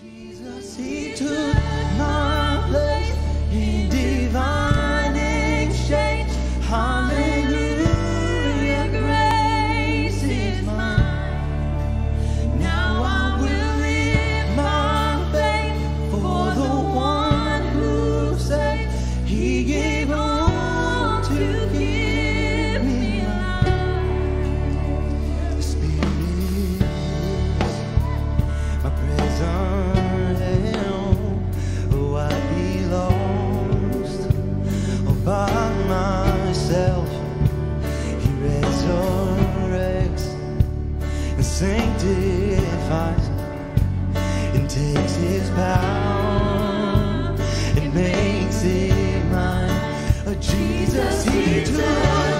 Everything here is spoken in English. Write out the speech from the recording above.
Jesus He took. by myself. He resurrects and sanctifies and takes his power and makes it mine. A Jesus he took.